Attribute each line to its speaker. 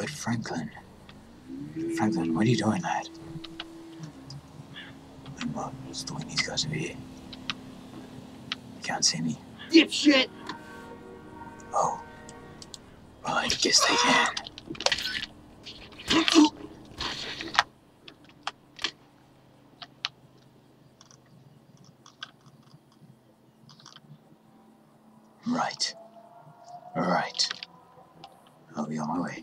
Speaker 1: But Franklin. Franklin, what are you doing, lad? I'm uh, stalking these guys over here. You can't see me.
Speaker 2: Dipshit!
Speaker 1: Oh. Well, I guess they can. Right. Right. I'll be on my way.